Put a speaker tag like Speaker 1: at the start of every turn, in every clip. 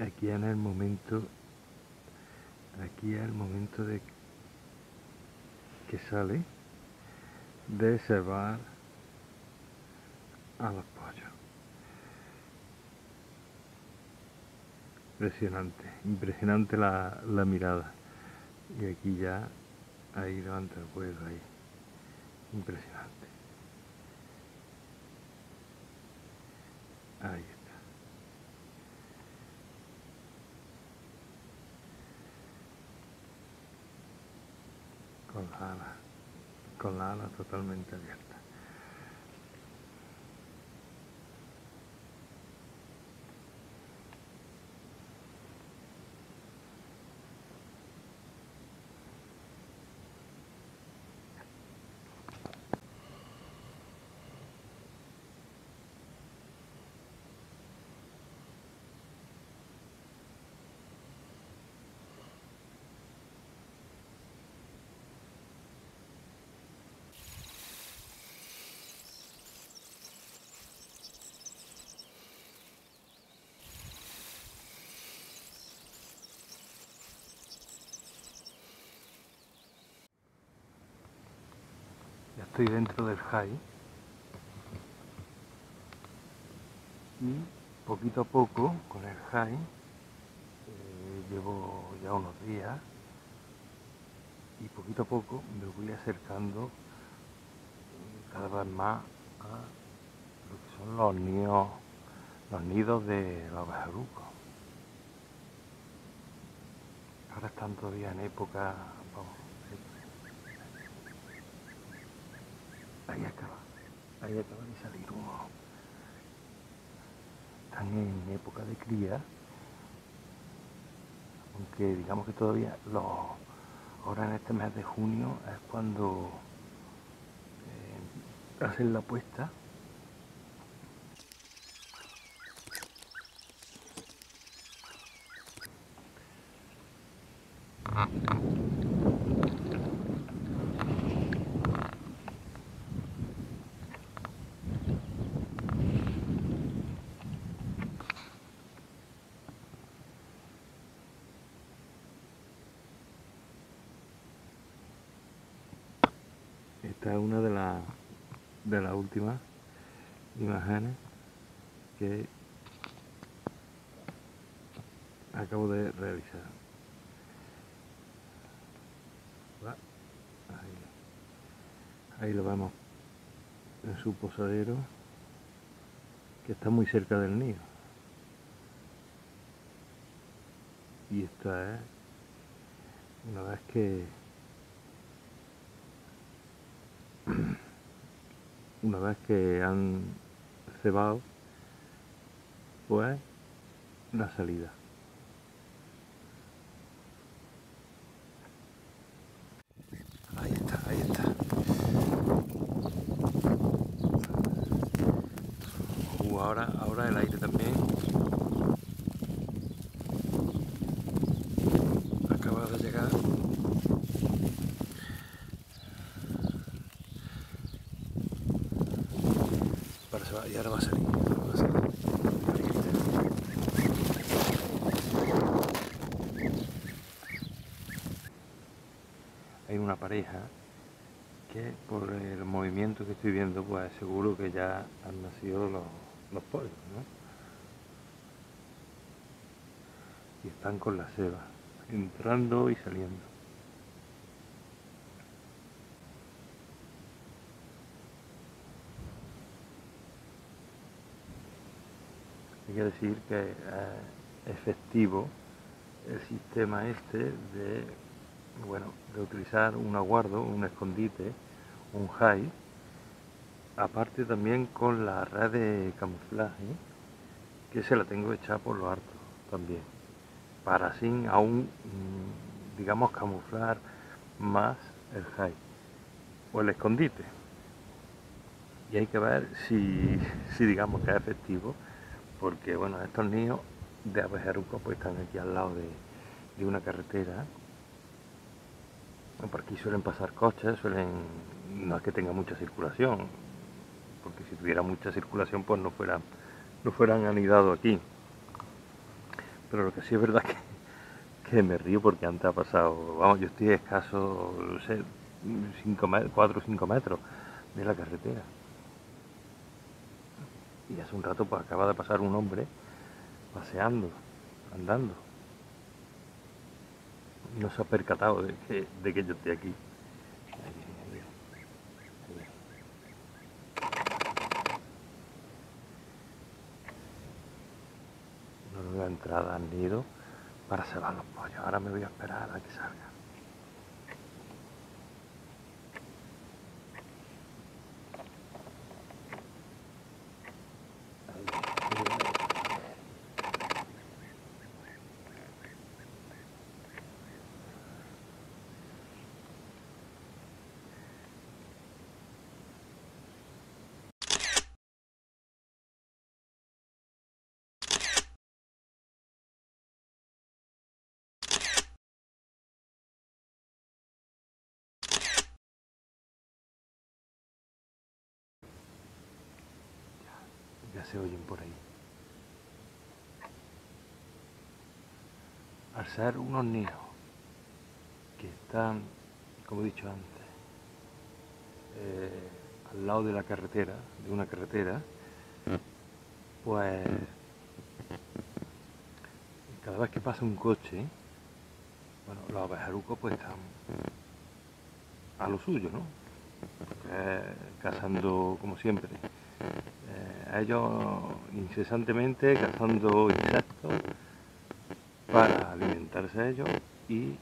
Speaker 1: aquí en el momento aquí el momento de que sale de cebar a los pollos impresionante impresionante la, la mirada. Y aquí ya ahí levanta el vuelo ahí. Impresionante. Ahí con la ala, con la ala totalmente abierta. Ya estoy dentro del high y poquito a poco con el high eh, llevo ya unos días y poquito a poco me voy acercando cada vez más a lo que son los nidos, los nidos de los bejurucos. Ahora están todavía en época, vamos, ahí acaba, ahí acaba de salir uno. Están en época de cría, aunque digamos que todavía los, ahora en este mes de junio es cuando eh, hacen la puesta. Esta es una de las de las últimas imágenes que acabo de realizar. Ahí, ahí lo vemos en su posadero que está muy cerca del nido. Y esta es una vez que una vez que han cebado pues la salida. Ahí está, ahí está. Uh, ahora, ahora el aire también acaba de llegar Ahora se va, y ahora va a salir. va a salir. Hay una pareja que por el movimiento que estoy viendo, pues seguro que ya han nacido los, los pollos, ¿no? Y están con la ceba, entrando y saliendo. Hay que decir que es efectivo el sistema este de, bueno, de utilizar un aguardo, un escondite, un high, aparte también con la red de camuflaje, que se la tengo hecha por lo harto también, para así aún, mm, digamos, camuflar más el high o el escondite. Y hay que ver si, si digamos que es efectivo porque bueno, estos niños de abejaruco pues están aquí al lado de, de una carretera. Por aquí suelen pasar coches, suelen no es que tenga mucha circulación, porque si tuviera mucha circulación pues no fueran, no fueran anidados aquí. Pero lo que sí es verdad que, que me río porque antes ha pasado, vamos, yo estoy escaso, no sé, 4 o 5 metros de la carretera. Y hace un rato pues acaba de pasar un hombre paseando, andando. No se ha percatado de que, de que yo estoy aquí. Una nueva entrada al nido para cebar los pollos. Ahora me voy a esperar a que salga. Se oyen por ahí. Al ser unos niños que están, como he dicho antes, eh, al lado de la carretera, de una carretera, pues cada vez que pasa un coche, bueno, los abejarucos pues están a lo suyo, ¿no? cazando como siempre ellos incesantemente cazando insectos para alimentarse ellos y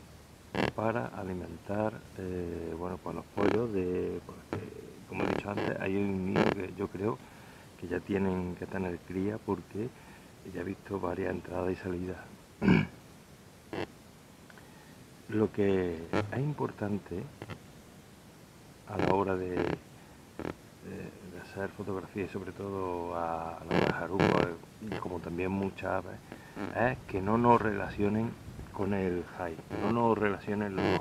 Speaker 1: para alimentar eh, bueno pues los pollos de como he dicho antes hay un niño que yo creo que ya tienen que tener cría porque ya he visto varias entradas y salidas. Lo que es importante a la hora de hacer fotografías, sobre todo a, los pajarucos, como también muchas aves, es que no nos relacionen con el high, no nos relacionen los,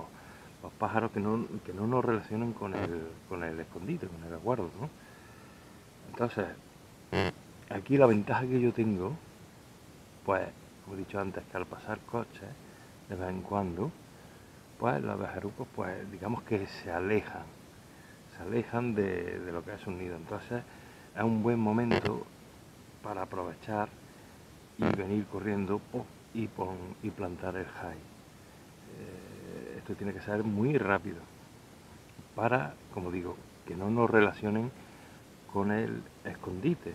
Speaker 1: pájaros, que no, que no nos relacionen con el, con el escondite, con el aguardo. ¿no? Entonces, aquí la ventaja que yo tengo, pues, como he dicho antes, que al pasar coches, de vez en cuando, pues los pajarucos, pues, digamos que se alejan se alejan de, lo que es un nido. Entonces es un buen momento para aprovechar y venir corriendo y, y plantar el high. Eh, esto tiene que ser muy rápido para, como digo, que no nos relacionen con el escondite.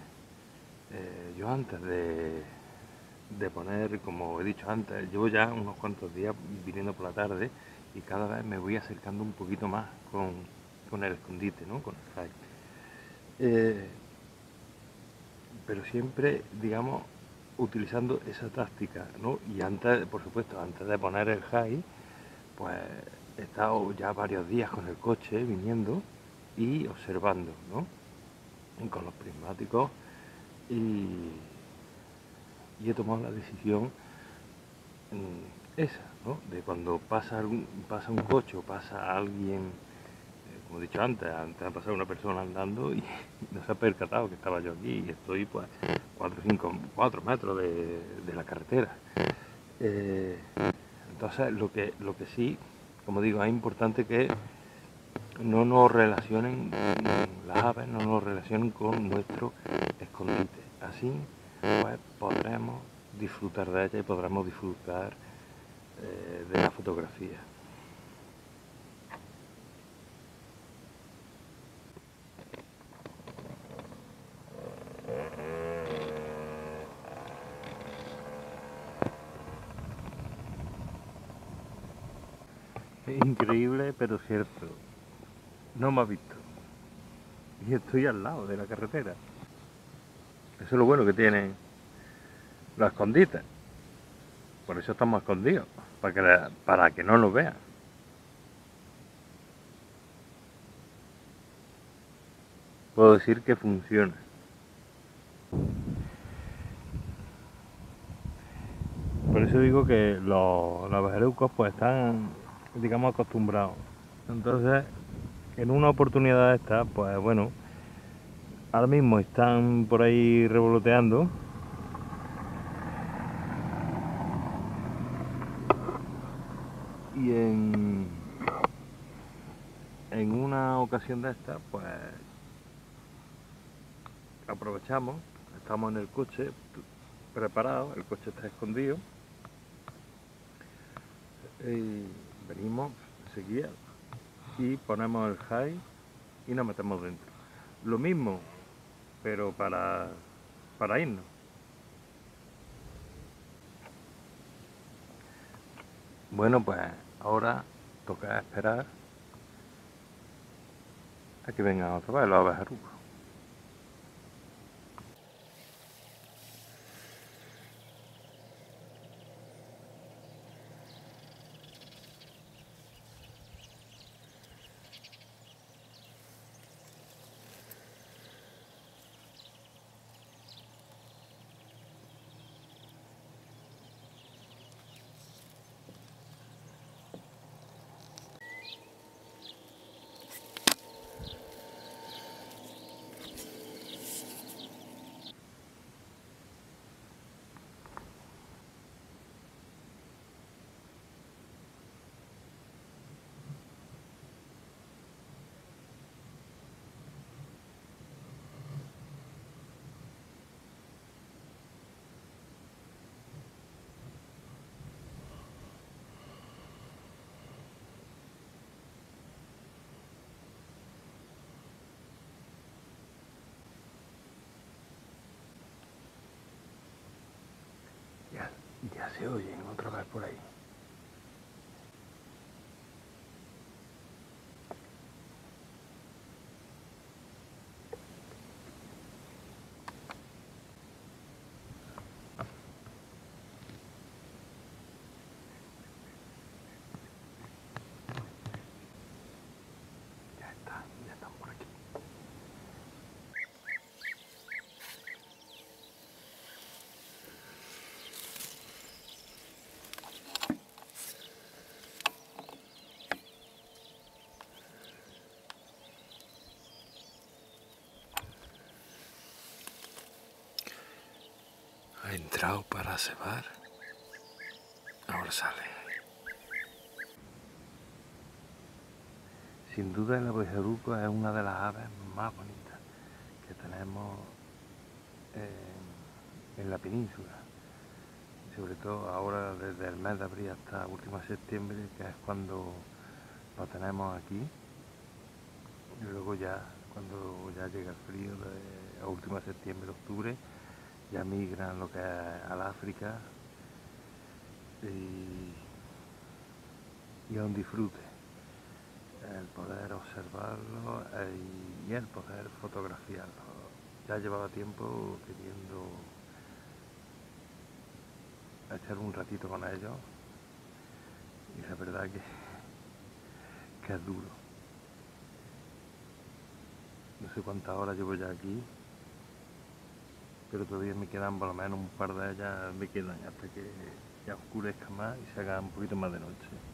Speaker 1: Eh, yo antes de, de poner, como he dicho antes, llevo ya unos cuantos días viniendo por la tarde y cada vez me voy acercando un poquito más con, con el escondite, ¿no? con el high. Eh, pero siempre, digamos, utilizando esa táctica, ¿no? Y antes, por supuesto, antes de poner el high, pues he estado ya varios días con el coche viniendo y observando, ¿no? Con los prismáticos y, he tomado la decisión mm, esa, ¿no? De cuando pasa, pasa un coche o pasa alguien como he dicho antes, antes ha pasado una persona andando y no se ha percatado que estaba yo aquí y estoy pues 4 5, 4 metros de, la carretera. Eh, entonces lo que, lo que sí, como digo, es importante que no nos relacionen, las aves no nos relacionen con nuestro escondite. Así pues podremos disfrutar de ella y podremos disfrutar eh, de la fotografía. Increíble, pero cierto. No me ha visto. Y estoy al lado de la carretera. Eso es lo bueno que tienen los escondites. Por eso estamos escondidos, para que, para que no nos vean. Puedo decir que funciona. Por eso digo que los, los pues están digamos, acostumbrados. Entonces, en una oportunidad esta, pues bueno, ahora mismo están por ahí revoloteando. Y en, en una ocasión de esta, pues aprovechamos, estamos en el coche preparados, el coche está escondido y venimos enseguida y ponemos el high y nos metemos dentro. Lo mismo, pero para, para irnos. Bueno, pues ahora toca esperar a que vengan otra vez los abejarucos. Ya se oyen otra vez por ahí. Ha entrado para cebar. Ahora sale. Sin duda el abejaruco es una de las aves más bonitas que tenemos en, la península. Sobre todo ahora desde el mes de abril hasta último de septiembre, que es cuando lo tenemos aquí. Y luego ya, cuando ya llega el frío de último de septiembre, octubre, ya migran lo que es al África y, y un disfrute el poder observarlo y el poder fotografiarlo. Ya llevaba tiempo queriendo echar un ratito con ellos y la verdad que es duro. No sé cuántas horas llevo ya aquí pero todavía me quedan por lo menos un par de ellas, me quedan hasta que ya oscurezca más y se haga un poquito más de noche.